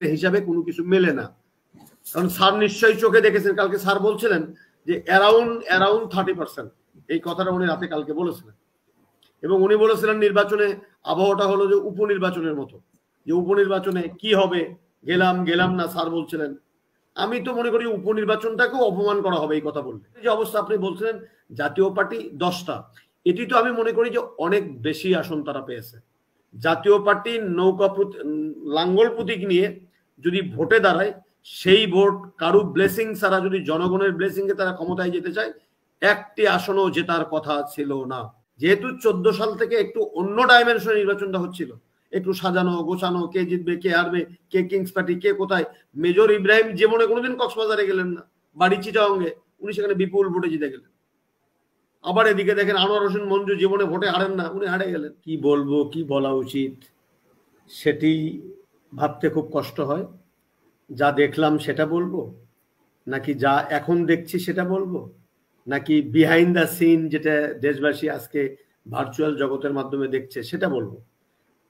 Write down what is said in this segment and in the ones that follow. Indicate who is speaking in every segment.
Speaker 1: হিসাবে কোনো কিছু মেলে না। কারণ স্যার নিশ্চয়ই চোখে দেখেছেন, কালকে স্যার বলছিলেন যে অ্যারাউন্ড অ্যারাউন্ড থার্টি পার্সেন্ট এই কথাটা উনি রাতে কালকে বলেছিলেন। এবং উনি বলেছিলেন নির্বাচনে আবহাওয়াটা হলো যে উপনির্বাচনের মতো। যে উপনির্বাচনে কি হবে, গেলাম গেলাম না, স্যার বলছিলেন। আমি তো মনে করি উপনির্বাচনটাকেও অপমান করা হবে এই কথা বললে। যে অবস্থা আপনি বলছিলেন, জাতীয় পার্টি দশটা। এটি তো আমি মনে করি যে অনেক বেশি আসন তারা পেয়েছে। জাতীয় পার্টি নৌকা লাঙ্গল প্রতীক নিয়ে যদি ভোটে দাঁড়ায়, সেই ভোট কারু ব্লেসিং ছাড়া যদি জনগণের ব্লেসিং এ তারা ক্ষমতায় যেতে চায়, একটি আসনও জেতার কথা ছিল না। যেহেতু চোদ্দ সাল থেকে একটু অন্য ডাইমেনশনে নির্বাচনটা হচ্ছিল। একটু সাজানো, গোছানো, কে জিতবে, কে হারবে, কে কিংস পার্টি কে কোথায় মেজর ইব্রাহিম জীবনে কোনোদিন কক্সবাজারে গেলেন না। বাড়ি চিটাঙ্গে উনি সেখানে বিপুল ভোটে জিতে গেলেন। আবার এদিকে দেখেন আনোয়ার হোসেন মঞ্জু জীবনে ভোটে হারেন না, উনি হারে গেলেন। কি বলব, কি বলা উচিত? সেটি ভাবতে খুব কষ্ট হয়। যা দেখলাম সেটা বলব? নাকি যা এখন দেখছি সেটা বলব? নাকি বিহাইন্ড দ্য সিন যেটা দেশবাসী আজকে ভার্চুয়াল জগতের মাধ্যমে দেখছে সেটা বলব?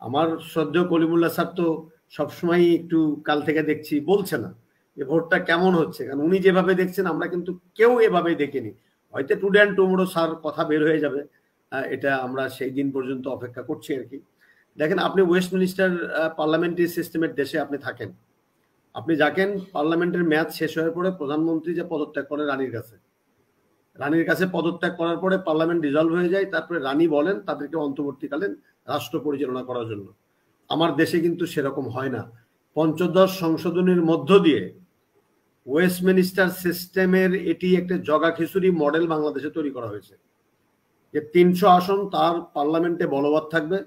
Speaker 1: আমার শ্রদ্ধেয় কলিমুল্লাহ স্যার তো সবসময় একটু কাল থেকে দেখছি, বলছে না যে ভোটটা কেমন হচ্ছে? কারণ উনি যেভাবে দেখছেন, আমরা কিন্তু কেউ এভাবে দেখিনি। হয়তো টুডে অ্যান্ড টুমোরো স্যার কথা বের হয়ে যাবে। এটা আমরা সেই দিন পর্যন্ত অপেক্ষা করছি আর কি। দেখেন, আপনি ওয়েস্টমিনিস্টার পার্লামেন্টারি সিস্টেমের দেশে আপনি থাকেন। আপনি যাকেন পার্লামেন্টের ম্যাচ শেষ হওয়ার পরে প্রধানমন্ত্রী যে পদত্যাগ করে রানীর কাছে। রানীর কাছে পদত্যাগ করার পরে পার্লামেন্ট ডিজলভ হয়ে যায়, তারপরে রানী বলেন তাদেরকে অন্তর্বর্তীকালীন রাষ্ট্র পরিচালনা করার জন্য। আমার দেশে কিন্তু সেরকম হয় না। পঞ্চদশ সংশোধনীর মধ্য দিয়ে ওয়েস্টমিনিস্টার সিস্টেমের এটি একটা জগা খিচুড়ি মডেল বাংলাদেশে তৈরি করা হয়েছে। যে তিনশো আসন তার পার্লামেন্টে বলবৎ থাকবে।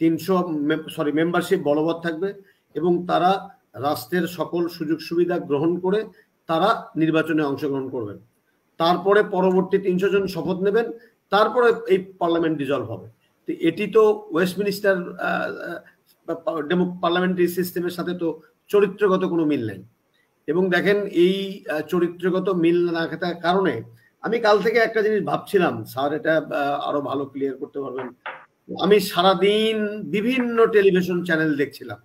Speaker 1: তিনশো সরি মেম্বারশিপ বলবৎ থাকবে এবং তারা রাষ্ট্রের সকল সুযোগ সুবিধা গ্রহণ করে তারা নির্বাচনে অংশগ্রহণ করবেন। তারপরে পরবর্তী তিনশো জন শপথ নেবেন, তারপরে এই পার্লামেন্ট ডিজলভ হবে। তো এটি তো ওয়েস্টমিনিস্টার পার্লামেন্টারি সিস্টেমের সাথে তো চরিত্রগত কোনো মিল নেই। এবং দেখেন এই চরিত্রগত মিল না থাকার কারণে আমি কাল থেকে একটা জিনিস ভাবছিলাম। স্যার, এটা আরও ভালো ক্লিয়ার করতে পারবেন। আমি সারাদিন বিভিন্ন টেলিভিশন চ্যানেল দেখছিলাম।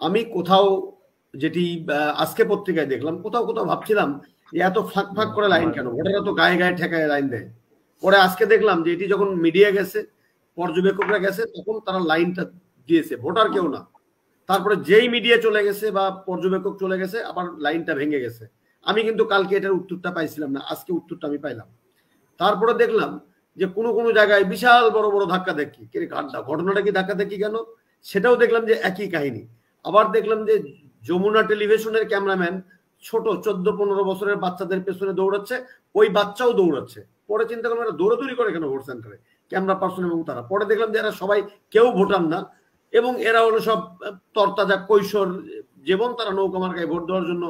Speaker 1: আমি কোথাও যেটি আজকে পত্রিকায় দেখলাম, কোথাও কোথাও ভাবছিলাম যে এত ফাঁক ফাঁক করে লাইন কেন? ভোটাররা তো গায়ে গায়ে ঠেকায় লাইন দেয়। পরে আজকে দেখলাম যে এটি যখন মিডিয়া গেছে, পর্যবেক্ষকরা গেছে, তখন তারা লাইনটা দিয়েছে। ভোটার কেউ না। তারপরে যেই মিডিয়া চলে গেছে বা পর্যবেক্ষক চলে গেছে, আবার লাইনটা ভেঙে গেছে। আমি কিন্তু কালকে এটার উত্তরটা পাইছিলাম না, আজকে উত্তরটা আমি পাইলাম। তারপরে দেখলাম যে কোনো কোনো জায়গায় বিশাল বড় বড় ধাক্কা দেখি। ঘটনাটা কি ধাক্কা দেখি কেন? সেটাও দেখলাম যে একই কাহিনী। আবার দেখলাম যে যমুনা টেলিভিশনের ক্যামেরাম্যান ছোট চোদ্দ পনেরো বছরের বাচ্চাদের পেছনে দৌড়াচ্ছে, ওই বাচ্চাও দৌড়াচ্ছে। পরে চিন্তা করলাম, এরা দৌড়াদৌড়ি করে কেন ভোট সেন্টারে? ক্যামেরা পার্সন এবং তারা। পরে দেখলাম যে এরা সবাই কেউ ভোটার না এবং এরা হলো সব তরতাজা, কৈশোর জীবন। তারা নৌকা মার্কায় ভোট দেওয়ার জন্য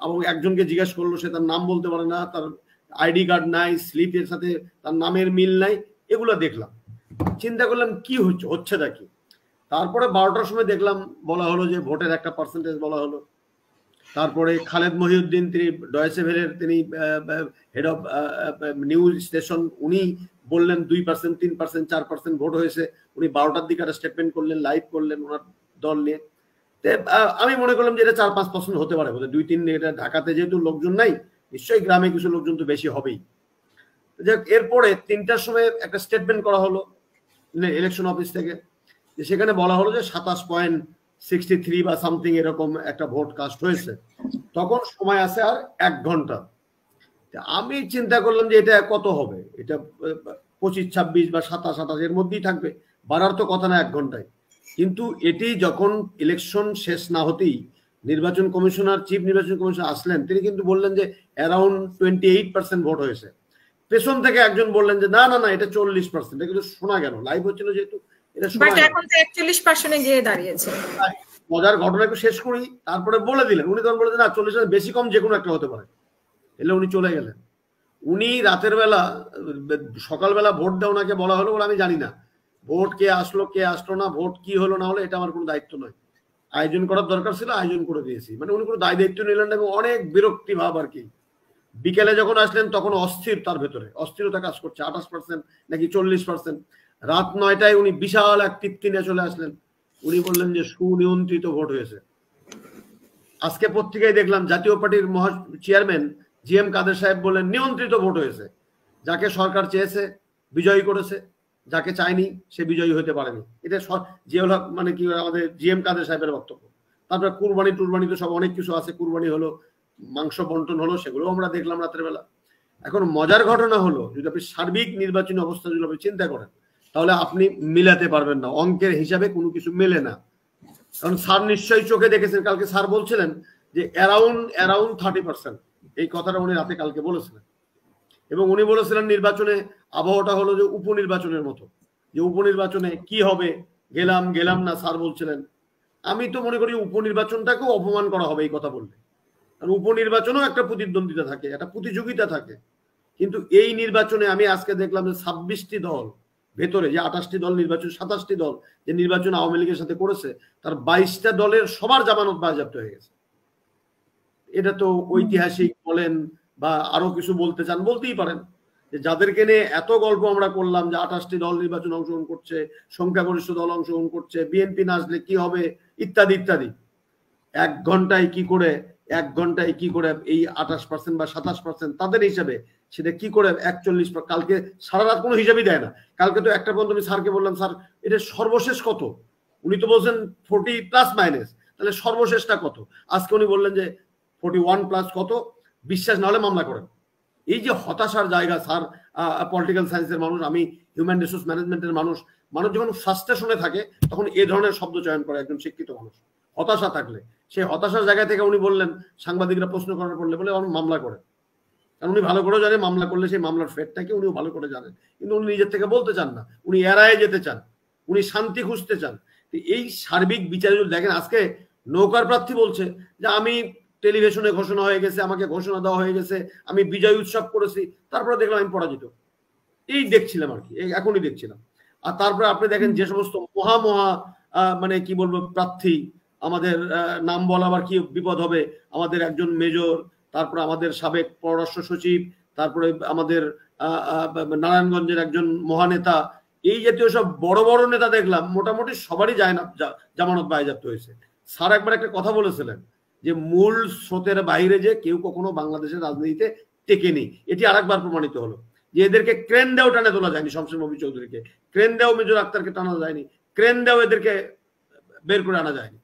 Speaker 1: এবং একজনকে জিজ্ঞেস করল, সে তার নাম বলতে পারে না, তার আইডি কার্ড নাই স্লিপের সাথে তার নামের মিল নাই, এগুলো দেখলাম। চিন্তা করলাম, কি হচ্ছে, হচ্ছেটা কি? তারপরে বারোটার সময় দেখলাম, বলা হলো যে ভোটের একটা পার্সেন্টেজ বলা হলো। তারপরে খালেদ মহিউদ্দিন, তিনি ডয়েসেভেলের তিনি হেড অফ নিউজ স্টেশন উনি বললেন দুই পার্সেন্ট তিন পার্সেন্ট চার পার্সেন্ট ভোট হয়েছে। উনি বারোটার দিকে একটা স্টেটমেন্ট করলেন লাইভ করলেন ওনার দল নিয়ে। আমি মনে করলাম যে এটা চার পাঁচ পার্সেন্ট হতে পারে দুই তিন এটা ঢাকাতে যেহেতু লোকজন নাই নিশ্চয়ই গ্রামে কিছু লোকজন তো বেশি হবেই। যাক, এরপরে তিনটার সময় একটা স্টেটমেন্ট করা হলো ইলেকশন অফিস থেকে, যে সেখানে বলা হলো যে সাতাশ পয়েন্ট সিক্সটি থ্রি বা সামথিং এরকম একটা ভোট কাস্ট হয়েছে। তখন সময় আছে আর এক ঘণ্টা। আমি চিন্তা করলাম যে এটা কত হবে? এটা পঁচিশ, ছাব্বিশ বা সাতাশ সাতাশ এর মধ্যেই থাকবে। বাড়ার তো কথা না, এক ঘন্টায়। কিন্তু এটি যখন ইলেকশন শেষ না হতেই নির্বাচন কমিশনার চিফ নির্বাচন কমিশনার আসলেন তিনি কিন্তু বললেন যে around twenty eight percent vote হয়েছে। পেছন থেকে একজন বললেন যে না না না এটা চল্লিশ পার্সেন্ট এটা কিন্তু শোনা গেল। লাইভ হচ্ছিল যেহেতু এটা
Speaker 2: এখন তো একচল্লিশ পার্সেন্টে গিয়ে দাঁড়িয়েছে।
Speaker 1: মজার ঘটনা একটু শেষ করি তারপরে বলে দিলেন। উনি তখন বলে না চল্লিশ বেশি কম যে কোনো একটা হতে পারে। এলে উনি চলে গেলেন। উনি রাতের বেলা সকালবেলা ভোট দেওয়া ওনাকে বলা হলো বলে আমি জানি না। ভোট কে আসলো কে আসলো না ভোট কি হলো না হলো এটা আমার কোনো দায়িত্ব নয়। আয়োজন করার দরকার ছিল, আয়োজন করে দিয়েছি। মানে উনি কোনো দায় দায়িত্ব নিলেন এবং অনেক বিরক্তি ভাব আর কি। বিকেলে যখন আসলেন, তখন অস্থির তার ভেতরে। অস্থিরতা কাজ করছে, আঠাশ পার্সেন্ট নাকি চল্লিশ পার্সেন্ট রাত নয়টায় উনি বিশাল এক তৃপ্তি নিয়ে চলে আসলেন। উনি বললেন যে, সুনিয়ন্ত্রিত ভোট হয়েছে। আজকে পত্রিকায় দেখলাম, জাতীয় পার্টির মহা চেয়ারম্যান জি এম কাদের সাহেব বললেন, নিয়ন্ত্রিত ভোট হয়েছে। যাকে সরকার চেয়েছে, বিজয়ী করেছে। যাকে চায়নি সে বিজয়ী হতে পারেনি। এটা জিয়াউল হক মানে কি আমাদের জি এম কাদের সাহেবের বক্তব্য। তারপরে কুরবানি টুরবানি তো সব অনেক কিছু আছে। কুরবানি হলো, মাংস বন্টন হলো সেগুলো আমরা দেখলাম রাতের বেলা এখন মজার ঘটনা হলো, যদি আপনি সার্বিক নির্বাচনী অবস্থা যদি আপনি চিন্তা করেন, তাহলে আপনি মিলাতে পারবেন না। অঙ্কের হিসাবে কোনো কিছু মেলে না। কারণ স্যার নিশ্চয়ই চোখে দেখেছেন, কালকে স্যার বলছিলেন যে অ্যারাউন্ড অ্যারাউন্ড থার্টি পার্সেন্ট এই কথাটা উনি রাতে কালকে বলেছিলেন। এবং উনি বলেছিলেন নির্বাচনে আবহাওয়াটা হলো যে উপনির্বাচনের মতো। যে উপনির্বাচনে কি হবে, গেলাম গেলাম না, স্যার বলছিলেন। আমি তো মনে করি উপনির্বাচনটাকেও অপমান করা হবে এই কথা বললে। কারণ উপনির্বাচনেও একটা প্রতিদ্বন্দ্বিতা থাকে, একটা প্রতিযোগিতা থাকে। কিন্তু এই নির্বাচনে আমি আজকে দেখলাম যে ছাব্বিশটি দল ভেতরে, যে আঠাশটি দল নির্বাচন, সাতাশটি দল যে নির্বাচন আওয়ামী লীগের সাথে করেছে, তার বাইশটা দলের সবার জামানত বাজেয়াপ্ত হয়ে গেছে। এটা তো ঐতিহাসিক বলেন বা আরও কিছু বলতে চান, বলতেই পারেন। যে যাদেরকে নিয়ে এত গল্প আমরা করলাম যে আঠাশটি দল নির্বাচন অংশগ্রহণ করছে, সংখ্যাগরিষ্ঠ দল অংশগ্রহণ করছে, বিএনপি না আসলে কি হবে, ইত্যাদি ইত্যাদি। এক ঘন্টায় কি করে, এক ঘন্টায় কি করে এই আঠাশ পার্সেন্ট বা সাতাশ পার্সেন্ট তাদের হিসাবে সেটা কি করে একচল্লিশ কালকে সারা রাত কোনো হিসাবই দেয় না। কালকে তো একটা পর্যন্ত আমি স্যারকে বললাম, স্যার, এটা সর্বশেষ কত? উনি তো বলছেন ফোর্টি প্লাস মাইনাস তাহলে সর্বশেষটা কত? আজকে উনি বললেন যে ফোর্টি ওয়ান প্লাস কত? বিশ্বাস না হলে মামলা করেন এই যে হতাশার জায়গা, স্যার পলিটিক্যাল সায়েন্সের মানুষ, আমি হিউম্যান রিসোর্স ম্যানেজমেন্টের মানুষ মানুষ যখন ফ্রাস্ট্রেশনে থাকে, তখন এ ধরনের শব্দ চয়ন করে একজন শিক্ষিত মানুষ। হতাশা থাকলে। সেই হতাশার জায়গা থেকে উনি বললেন, সাংবাদিকরা প্রশ্ন করার পড়লে বলে মামলা করে। কারণ উনি ভালো করে জানেন, মামলা করলে সেই মামলার ফেটটাকে উনিও ভালো করে জানেন। কিন্তু উনি নিজের থেকে বলতে চান না। উনি এড়ায় যেতে চান। উনি শান্তি খুঁজতে চান। এই সার্বিক বিচারে যদি দেখেন, আজকে নৌকার প্রার্থী বলছে যে, আমি টেলিভিশনে ঘোষণা হয়ে গেছে, আমাকে ঘোষণা দেওয়া হয়ে গেছে, আমি বিজয় উৎসব করেছি, তারপরে দেখলাম আমি পরাজিত। এই দেখছিলাম আর কি এখনই দেখছিলাম। আর তারপরে আপনি দেখেন যে সমস্ত মহা মহা মানে কি বলব, প্রার্থী, আমাদের নাম বলা আবার কি বিপদ হবে, আমাদের একজন মেজর, তারপরে আমাদের সাবেক পররাষ্ট্র সচিব, তারপরে আমাদের নারায়ণগঞ্জের একজন মহানেতা, এই জাতীয় সব বড় বড় নেতা দেখলাম, মোটামুটি সবারই যায় না জামানত বায়জাপ্ত হয়েছে। স্যার একবার একটা কথা বলেছিলেন যে মূল স্রোতের বাইরে যে কেউ কখনো বাংলাদেশের রাজনীতিতে টেকেনি। এটি আরেকবার প্রমাণিত হলো। যে এদেরকে ক্রেন দেও টানে তোলা যায়নি শমশের নবী চৌধুরীকে। ক্রেন দেও মেজর আক্তারকে টানা যায়নি। ক্রেন দেও এদেরকে বের করে আনা যায়নি।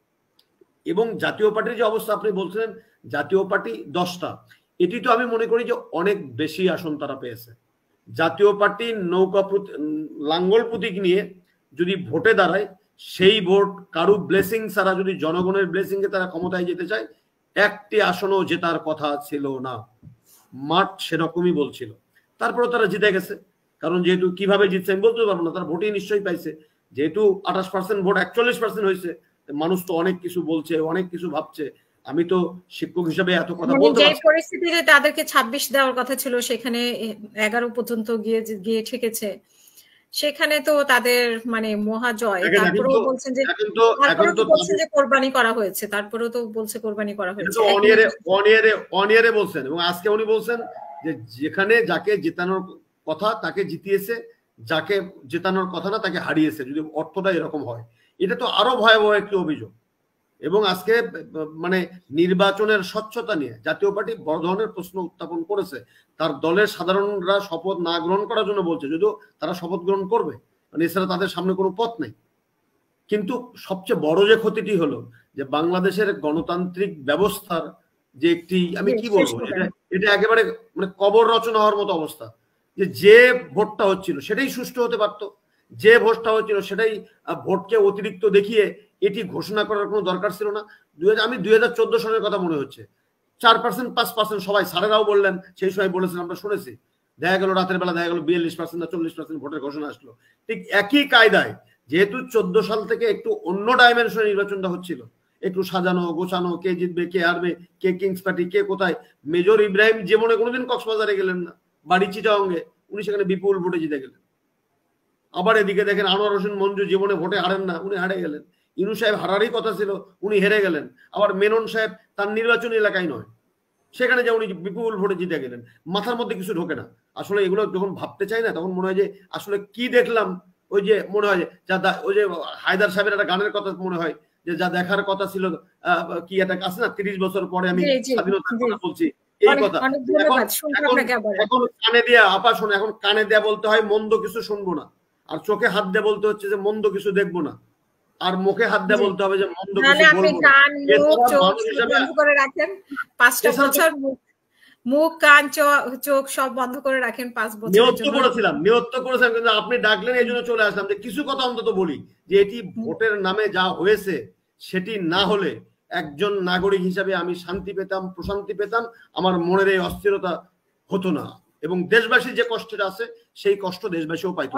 Speaker 1: এবং জাতীয় পার্টির যে অবস্থা আপনি বলছিলেন, জাতীয় পার্টি দশটা। এটি তো আমি মনে করি যে অনেক বেশি আসন তারা পেয়েছে। জাতীয় পার্টি নৌকা লাঙ্গল প্রতীক নিয়ে যদি ভোটে দাঁড়ায় সেই ভোট কারু ব্লেসিং ছাড়া যদি জনগণের ব্লেসিং এ তারা ক্ষমতায় যেতে চায় একটি আসনও জেতার কথা ছিল না। মাঠ সেরকমই বলছিল। তারপরে তারা জিতে গেছে। কারণ যেহেতু কীভাবে জিতছে আমি বলতে পারব না তারা ভোটই নিশ্চয়ই পাইছে। যেহেতু আঠাশ পার্সেন্ট ভোট একচল্লিশ পার্সেন্ট হয়েছে মানুষ তো অনেক কিছু বলছে অনেক কিছু ভাবছে। আমি তো শিক্ষক হিসেবে এত কথা
Speaker 2: বলতে যে পরিস্থিতিতে তাদেরকে 26 দেওয়ার কথা ছিল সেখানে 11 পর্যন্ত গিয়ে গিয়ে ঠেকেছে। সেখানে তো তাদের মানে মহাজয় তারপরেও বলছেন যে এখন তো বলছেন যে কোরবানি করা হয়েছে। তারপরেও তো বলছে কোরবানি করা হয়েছে।
Speaker 1: অনিয়ারে অনিয়ারে অনিয়ারে বলছেন এবং আজকে উনি বলছেন যে যেখানে যাকে জেতানোর কথা তাকে জিতিয়েছে যাকে জেতানোর কথা না তাকে হারিয়েছে যদি অর্থটা এরকম হয়। এটা তো আরও ভয়াবহ একটি অভিযোগ। এবং আজকে মানে নির্বাচনের স্বচ্ছতা নিয়ে জাতীয় পার্টি বড় ধরনের প্রশ্ন উত্থাপন করেছে তার দলের সাধারণরা শপথ না গ্রহণ করার জন্য বলছে যদিও তারা শপথ গ্রহণ করবে মানে এছাড়া তাদের সামনে কোনো পথ নেই। কিন্তু সবচেয়ে বড় যে ক্ষতিটি হলো যে বাংলাদেশের গণতান্ত্রিক ব্যবস্থার যে একটি আমি কি বলব এটা এটা একেবারে মানে কবর রচনা হওয়ার মতো অবস্থা যে যে ভোটটা হচ্ছিল সেটাই সুষ্ঠু হতে পারতো। যে ভোটটা হয়েছিল সেটাই ভোটকে অতিরিক্ত দেখিয়ে এটি ঘোষণা করার কোনো দরকার ছিল না। আমি দুই হাজার চোদ্দ সালের কথা মনে হচ্ছে। চার পার্সেন্ট পাঁচ পার্সেন্ট সবাই সারেরাও বললেন, সেই সময় বলেছেন, আমরা শুনেছি। দেখা গেল রাতের বেলা, দেখা গেল বিয়াল্লিশ পার্সেন্ট না চল্লিশ পার্সেন্ট ভোটের ঘোষণা আসলো। ঠিক একই কায়দায়, যেহেতু চোদ্দ সাল থেকে একটু অন্য ডাইমেনশনে নির্বাচনটা হচ্ছিল, একটু সাজানো, গোছানো, কে জিতবে, কে হারবে, কে কিংস পার্টি কে কোথায়, মেজর ইব্রাহিম জীবনে কোনোদিন কক্সবাজারে গেলেন না, বাড়ি চিটাঙ্গে উনি সেখানে বিপুল ভোটে জিতে গেলেন। আবার এদিকে দেখেন আনোয়ার হোসেন মঞ্জু জীবনে ভোটে হারেন না উনি হারে গেলেন। ইনু সাহেব হারারই কথা ছিল উনি হেরে গেলেন। আবার মেনন সাহেব তার নির্বাচনী এলাকায় নয়। সেখানে যে উনি বিপুল ভোটে জিতে গেলেন মাথার মধ্যে কিছু ঢোকে না। আসলে এগুলো যখন ভাবতে চাই না তখন মনে হয় যে আসলে কি দেখলাম? ওই যে মনে হয় যা ওই যে হায়দার সাহেবের একটা গানের কথা মনে হয় যে যা দেখার কথা ছিল কি একটা আছে না তিরিশ বছর পরে আমি স্বাধীনতার কথা বলছি এই কথা। এখন কানে দিয়া আপা শোনো এখন কানে দেয়া বলতে হয় মন্দ কিছু শুনব না। আর চোখে হাত দিয়ে বলতে হচ্ছে যে মন্দ কিছু দেখব না। আর মুখে হাত দিয়ে বলতে হবে যে মন্দ কিছু
Speaker 2: বলব করে রাখেন। পাঁচটা বছর মুখ কান চোখ সব বন্ধ করে রাখেন পাঁচ বছর
Speaker 1: করেছিলাম করেছিলাম কিন্তু আপনি ডাকলেন এই জন্য চলে আসলাম। যে কিছু কথা অন্তত বলি যে এটি ভোটের নামে যা হয়েছে সেটি না হলে একজন নাগরিক হিসাবে আমি শান্তি পেতাম প্রশান্তি পেতাম আমার মনের এই অস্থিরতা হতো না। এবং দেশবাসীর যে কষ্টটা আছে সেই কষ্ট দেশবাসীও পাইতো